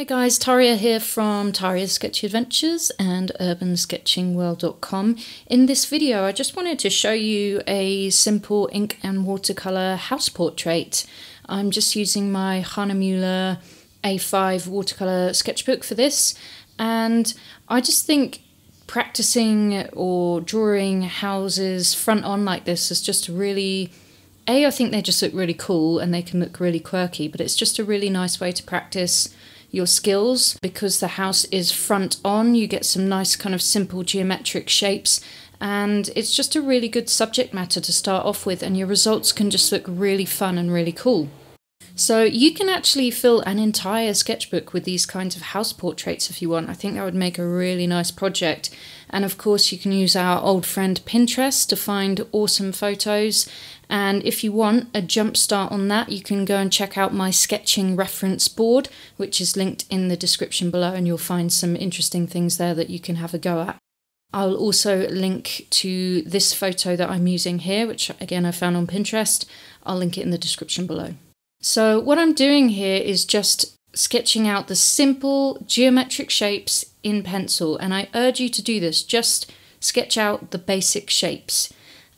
Hey guys, Taria here from Taria's Sketchy Adventures and urbansketchingworld.com. In this video, I just wanted to show you a simple ink and watercolor house portrait. I'm just using my Hahnemuhle A5 watercolor sketchbook for this, and I just think practicing or drawing houses front on like this is just really a I think they just look really cool and they can look really quirky, but it's just a really nice way to practice your skills because the house is front on. You get some nice, kind of simple geometric shapes, and it's just a really good subject matter to start off with, and your results can just look really fun and really cool. So you can actually fill an entire sketchbook with these kinds of house portraits if you want. I think that would make a really nice project. And of course, you can use our old friend Pinterest to find awesome photos. And if you want a jump start on that, you can go and check out my sketching reference board, which is linked in the description below, and you'll find some interesting things there that you can have a go at. I'll also link to this photo that I'm using here, which again I found on Pinterest. I'll link it in the description below. So what I'm doing here is just sketching out the simple geometric shapes in pencil and I urge you to do this. Just sketch out the basic shapes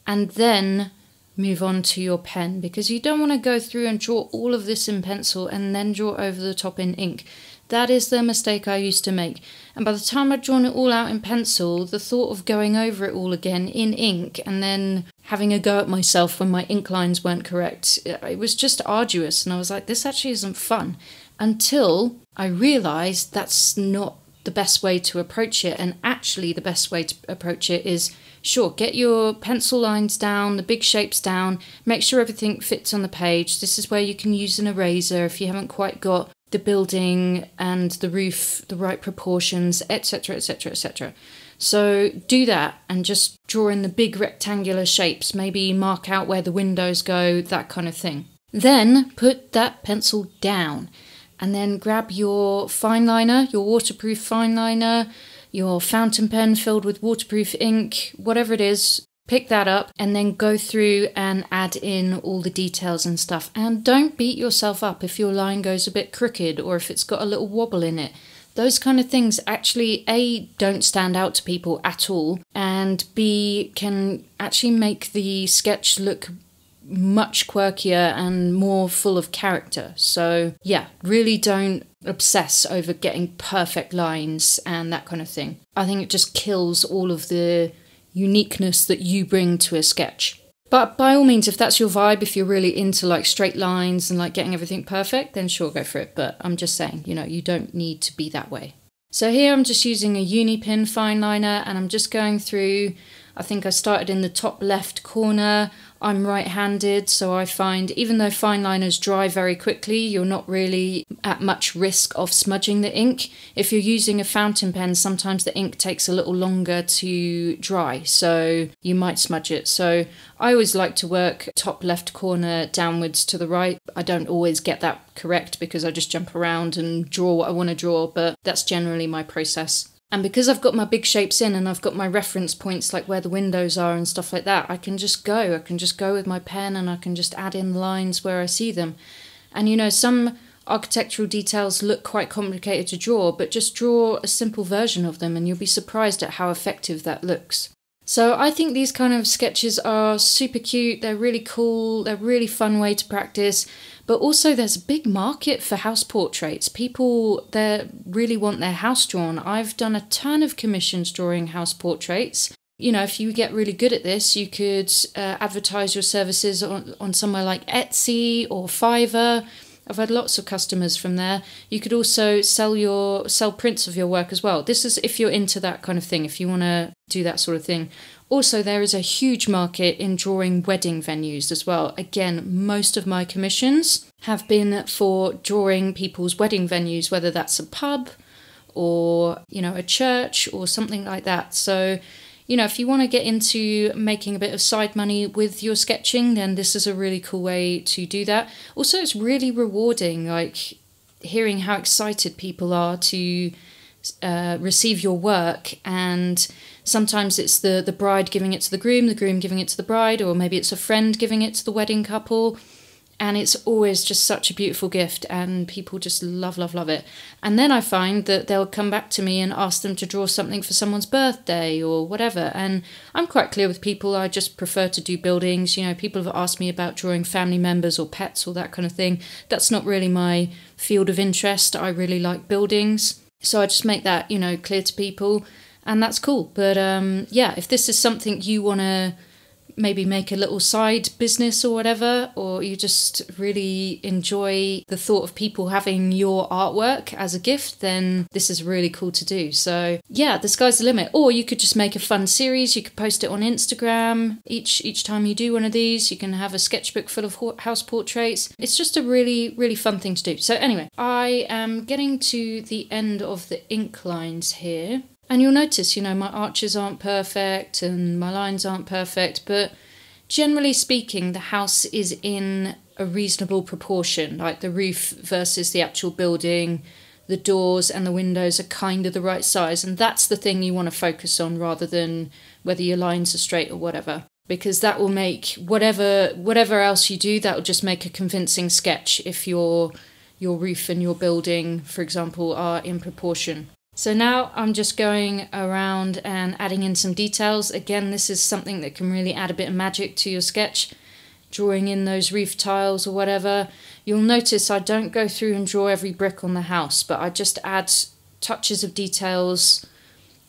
and then move on to your pen because you don't want to go through and draw all of this in pencil and then draw over the top in ink. That is the mistake I used to make. And by the time I'd drawn it all out in pencil, the thought of going over it all again in ink and then having a go at myself when my ink lines weren't correct, uh, it was just arduous. And I was like, this actually isn't fun. Until I realised that's not the best way to approach it. And actually, the best way to approach it is sure, get your pencil lines down, the big shapes down, make sure everything fits on the page. This is where you can use an eraser if you haven't quite got the building and the roof the right proportions, etc., etc., etc. So do that and just draw in the big rectangular shapes, maybe mark out where the windows go, that kind of thing. Then put that pencil down and then grab your fine liner, your waterproof fine liner, your fountain pen filled with waterproof ink, whatever it is, pick that up and then go through and add in all the details and stuff. And don't beat yourself up if your line goes a bit crooked or if it's got a little wobble in it. Those kind of things actually, A, don't stand out to people at all, and B, can actually make the sketch look much quirkier and more full of character. So, yeah, really don't obsess over getting perfect lines and that kind of thing. I think it just kills all of the uniqueness that you bring to a sketch. But by all means, if that's your vibe, if you're really into like straight lines and like getting everything perfect, then sure, go for it. But I'm just saying, you know, you don't need to be that way. So here I'm just using a Unipin fine liner and I'm just going through, I think I started in the top left corner. I'm right handed, so I find even though fine liners dry very quickly, you're not really at much risk of smudging the ink. If you're using a fountain pen, sometimes the ink takes a little longer to dry, so you might smudge it. So I always like to work top left corner downwards to the right. I don't always get that correct because I just jump around and draw what I want to draw, but that's generally my process. And because I've got my big shapes in and I've got my reference points like where the windows are and stuff like that, I can just go. I can just go with my pen and I can just add in lines where I see them. And you know, some architectural details look quite complicated to draw, but just draw a simple version of them and you'll be surprised at how effective that looks. So I think these kind of sketches are super cute, they're really cool, they're really fun way to practice, but also there's a big market for house portraits. People they really want their house drawn. I've done a ton of commissions drawing house portraits. You know, if you get really good at this, you could uh, advertise your services on, on somewhere like Etsy or Fiverr I've had lots of customers from there. You could also sell your sell prints of your work as well. This is if you're into that kind of thing, if you want to do that sort of thing. Also, there is a huge market in drawing wedding venues as well. Again, most of my commissions have been for drawing people's wedding venues, whether that's a pub or, you know, a church or something like that. So you know, if you want to get into making a bit of side money with your sketching, then this is a really cool way to do that. Also, it's really rewarding, like hearing how excited people are to uh, receive your work and sometimes it's the the bride giving it to the groom the groom giving it to the bride or maybe it's a friend giving it to the wedding couple and it's always just such a beautiful gift and people just love love love it. And then i find that they'll come back to me and ask them to draw something for someone's birthday or whatever. And i'm quite clear with people i just prefer to do buildings. You know people have asked me about drawing family members or pets or that kind of thing. That's not really my field of interest. I really like buildings. So i just make that you know clear to people and that's cool. But um yeah if this is something you want to maybe make a little side business or whatever, or you just really enjoy the thought of people having your artwork as a gift, then this is really cool to do. So yeah, the sky's the limit. Or you could just make a fun series. You could post it on Instagram. Each each time you do one of these, you can have a sketchbook full of house portraits. It's just a really really fun thing to do. So anyway, I am getting to the end of the ink lines here. And you'll notice, you know, my arches aren't perfect and my lines aren't perfect, but generally speaking, the house is in a reasonable proportion. Like the roof versus the actual building, the doors and the windows are kind of the right size. And that's the thing you want to focus on rather than whether your lines are straight or whatever. Because that will make whatever whatever else you do, that will just make a convincing sketch if your your roof and your building, for example, are in proportion. So now I'm just going around and adding in some details. Again, this is something that can really add a bit of magic to your sketch. Drawing in those roof tiles or whatever. You'll notice I don't go through and draw every brick on the house, but I just add touches of details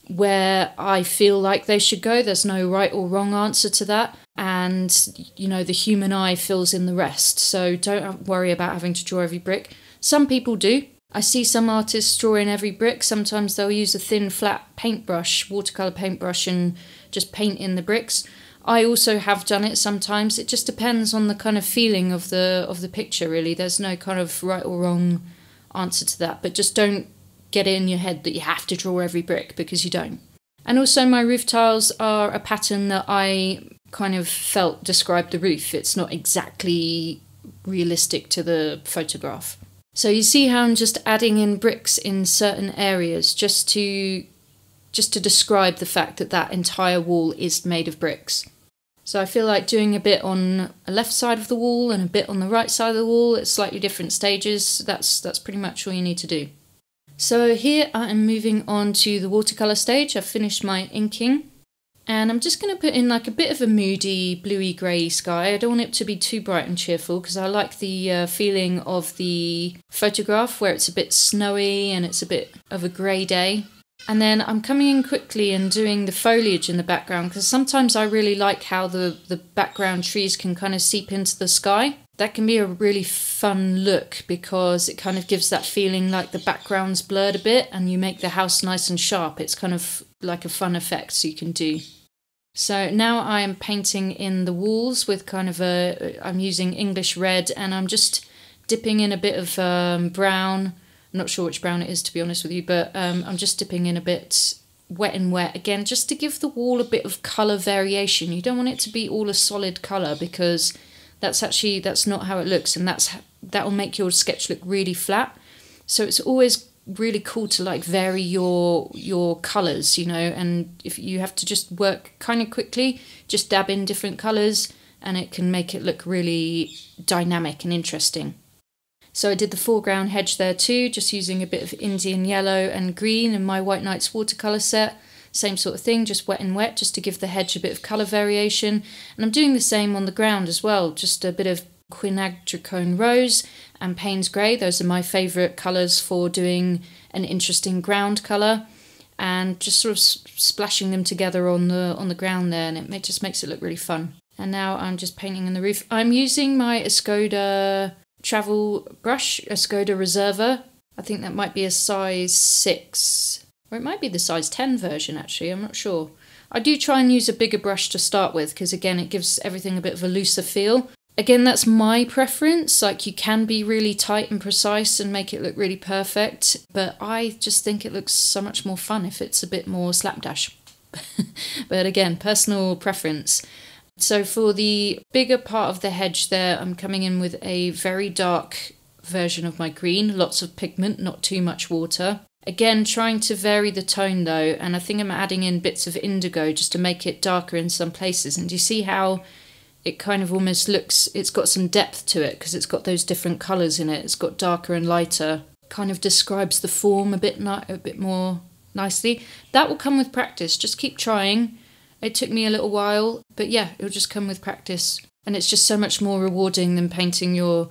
where I feel like they should go. There's no right or wrong answer to that. And, you know, the human eye fills in the rest. So don't worry about having to draw every brick. Some people do. I see some artists drawing every brick. Sometimes they'll use a thin, flat paintbrush, watercolour paintbrush, and just paint in the bricks. I also have done it sometimes. It just depends on the kind of feeling of the of the picture. Really, there's no kind of right or wrong answer to that. But just don't get it in your head that you have to draw every brick because you don't. And also, my roof tiles are a pattern that I kind of felt described the roof. It's not exactly realistic to the photograph. So you see how I'm just adding in bricks in certain areas just to just to describe the fact that that entire wall is made of bricks. So I feel like doing a bit on a left side of the wall and a bit on the right side of the wall at slightly different stages. That's that's pretty much all you need to do. So here I am moving on to the watercolor stage. I've finished my inking. And I'm just going to put in like a bit of a moody, bluey grey sky. I don't want it to be too bright and cheerful because I like the uh, feeling of the photograph where it's a bit snowy and it's a bit of a grey day. And then I'm coming in quickly and doing the foliage in the background because sometimes I really like how the, the background trees can kind of seep into the sky. That can be a really fun look because it kind of gives that feeling like the background's blurred a bit and you make the house nice and sharp. It's kind of like a fun effect so you can do. So now I am painting in the walls with kind of a, I'm using English red and I'm just dipping in a bit of um, brown. I'm not sure which brown it is to be honest with you, but um, I'm just dipping in a bit wet and wet again just to give the wall a bit of colour variation. You don't want it to be all a solid colour because that's actually, that's not how it looks and that's that will make your sketch look really flat. So it's always really cool to like vary your your colors you know and if you have to just work kind of quickly just dab in different colors and it can make it look really dynamic and interesting. So I did the foreground hedge there too just using a bit of Indian yellow and green in my White Nights watercolor set. Same sort of thing just wet and wet just to give the hedge a bit of color variation. And I'm doing the same on the ground as well just a bit of quinacridone rose and Payne's grey. Those are my favourite colours for doing an interesting ground colour and just sort of splashing them together on the on the ground there and it just makes it look really fun. And now I'm just painting on the roof. I'm using my Escoda travel brush, Escoda Reserva. I think that might be a size 6 or it might be the size 10 version actually, I'm not sure. I do try and use a bigger brush to start with because again it gives everything a bit of a looser feel Again, that's my preference. Like, you can be really tight and precise and make it look really perfect, but I just think it looks so much more fun if it's a bit more slapdash. but again, personal preference. So, for the bigger part of the hedge there, I'm coming in with a very dark version of my green, lots of pigment, not too much water. Again, trying to vary the tone though, and I think I'm adding in bits of indigo just to make it darker in some places. And do you see how it kind of almost looks, it's got some depth to it because it's got those different colours in it. It's got darker and lighter. Kind of describes the form a bit, ni- a bit more nicely. That will come with practice. Just keep trying. It took me a little while, but yeah, it'll just come with practice. And it's just so much more rewarding than painting your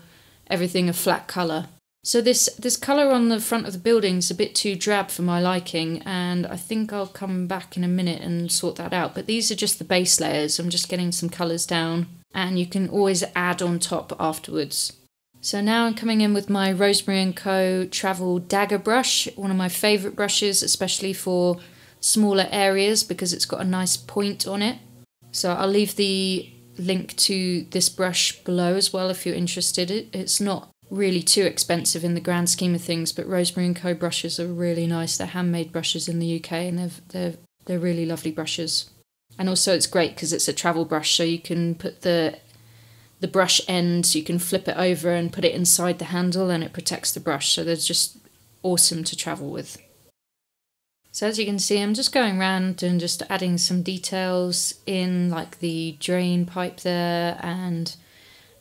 everything a flat colour. So this this colour on the front of the building is a bit too drab for my liking, and I think I'll come back in a minute and sort that out. But these are just the base layers. I'm just getting some colours down, and you can always add on top afterwards. So now I'm coming in with my Rosemary & Co. Travel Dagger brush, one of my favourite brushes, especially for smaller areas because it's got a nice point on it. So I'll leave the link to this brush below as well if you're interested. It's not really too expensive in the grand scheme of things, but Rosemary & Co. brushes are really nice. They're handmade brushes in the UK and they're, they're, they're really lovely brushes. And also it's great because it's a travel brush so you can put the the brush end, you can flip it over and put it inside the handle and it protects the brush. So they're just awesome to travel with. So as you can see, I'm just going around and just adding some details in like the drain pipe there and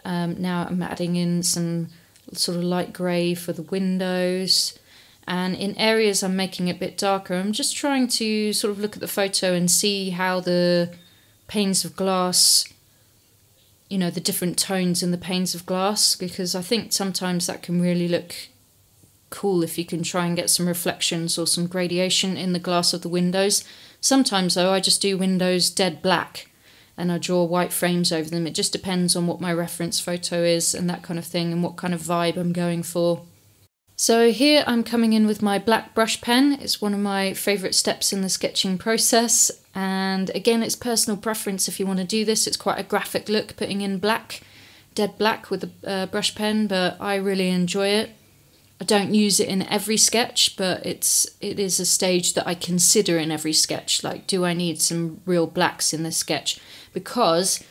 um, now I'm adding in some sort of light grey for the windows and in areas I'm making it a bit darker. I'm just trying to sort of look at the photo and see how the panes of glass you know the different tones in the panes of glass because I think sometimes that can really look cool if you can try and get some reflections or some gradation in the glass of the windows. Sometimes, though, I just do windows dead black and I draw white frames over them. It just depends on what my reference photo is and that kind of thing and what kind of vibe I'm going for. So here I'm coming in with my black brush pen. It's one of my favourite steps in the sketching process and again it's personal preference if you want to do this. It's quite a graphic look putting in black, dead black with a uh, brush pen but I really enjoy it. I don't use it in every sketch, but it's it is a stage that I consider in every sketch. Like, do I need some real blacks in this sketch? Because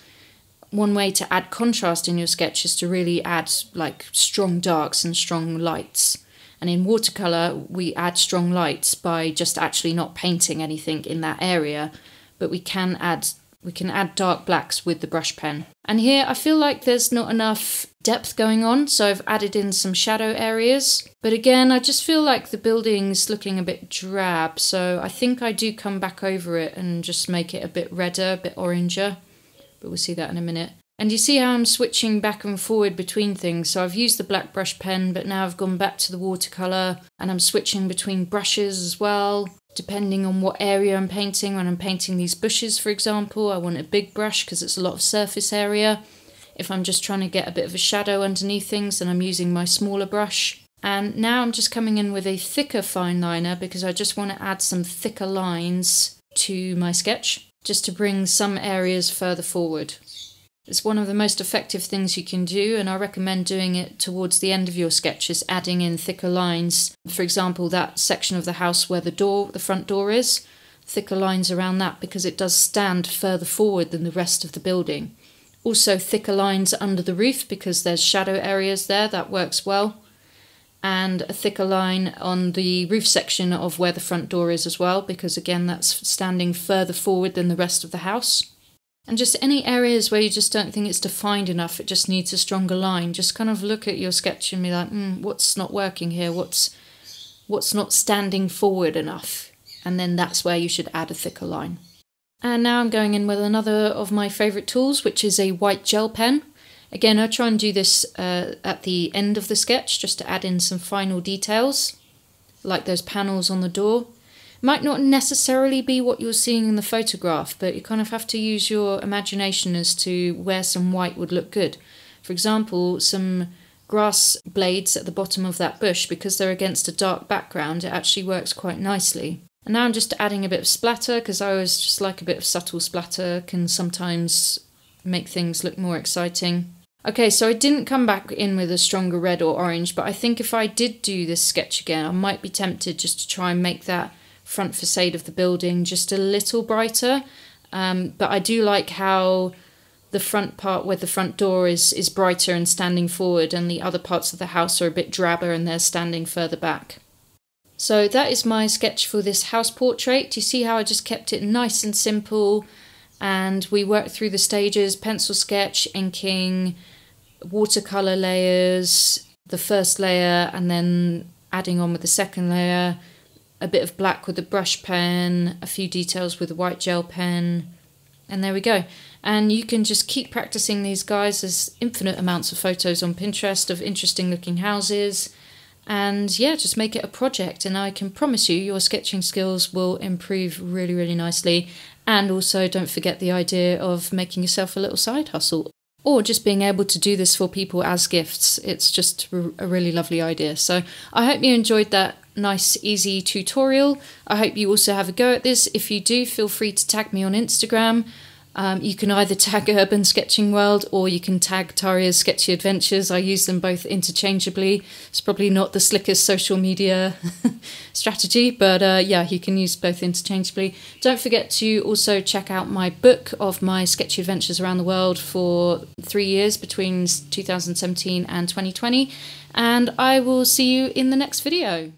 one way to add contrast in your sketch is to really add like strong darks and strong lights. And in watercolor, we add strong lights by just actually not painting anything in that area, but we can add we can add dark blacks with the brush pen. And here I feel like there's not enough depth going on, so I've added in some shadow areas. But again, I just feel like the building's looking a bit drab, so I think I do come back over it and just make it a bit redder, a bit oranger. But we'll see that in a minute. And you see how I'm switching back and forward between things. So I've used the black brush pen, but now I've gone back to the watercolour and I'm switching between brushes as well depending on what area I'm painting. When I'm painting these bushes, for example, I want a big brush because it's a lot of surface area. If I'm just trying to get a bit of a shadow underneath things, then I'm using my smaller brush. And now I'm just coming in with a thicker fine liner because I just want to add some thicker lines to my sketch, just to bring some areas further forward. It's one of the most effective things you can do, and I recommend doing it towards the end of your sketches, adding in thicker lines. For example, that section of the house where the door, the front door is, thicker lines around that because it does stand further forward than the rest of the building. Also, thicker lines under the roof because there's shadow areas there, that works well. And a thicker line on the roof section of where the front door is as well, because again, that's standing further forward than the rest of the house. And just any areas where you just don't think it's defined enough, it just needs a stronger line. Just kind of look at your sketch and be like, mm, what's not working here? What's what's not standing forward enough? And then that's where you should add a thicker line. And now I'm going in with another of my favourite tools, which is a white gel pen. Again, I try and do this uh, at the end of the sketch just to add in some final details, like those panels on the door might not necessarily be what you're seeing in the photograph, but you kind of have to use your imagination as to where some white would look good. For example, some grass blades at the bottom of that bush, because they're against a dark background, it actually works quite nicely. And now I'm just adding a bit of splatter because I always just like a bit of subtle splatter, can sometimes make things look more exciting. Okay, so I didn't come back in with a stronger red or orange, but I think if I did do this sketch again, I might be tempted just to try and make that front facade of the building just a little brighter. Um, but I do like how the front part where the front door is is brighter and standing forward, and the other parts of the house are a bit drabber and they're standing further back. So that is my sketch for this house portrait. You see how I just kept it nice and simple and we worked through the stages pencil sketch, inking, watercolor layers, the first layer, and then adding on with the second layer, a bit of black with the brush pen, a few details with the white gel pen, and there we go. And you can just keep practicing these guys. There's infinite amounts of photos on Pinterest of interesting looking houses. And yeah, just make it a project. And I can promise you, your sketching skills will improve really, really nicely. And also, don't forget the idea of making yourself a little side hustle or just being able to do this for people as gifts. It's just a really lovely idea. So I hope you enjoyed that nice, easy tutorial. I hope you also have a go at this. If you do, feel free to tag me on Instagram. Um, you can either tag Urban Sketching World or you can tag Taria's Sketchy Adventures. I use them both interchangeably. It's probably not the slickest social media strategy, but uh, yeah, you can use both interchangeably. Don't forget to also check out my book of my sketchy adventures around the world for three years between 2017 and 2020. And I will see you in the next video.